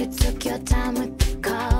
You took your time with the call.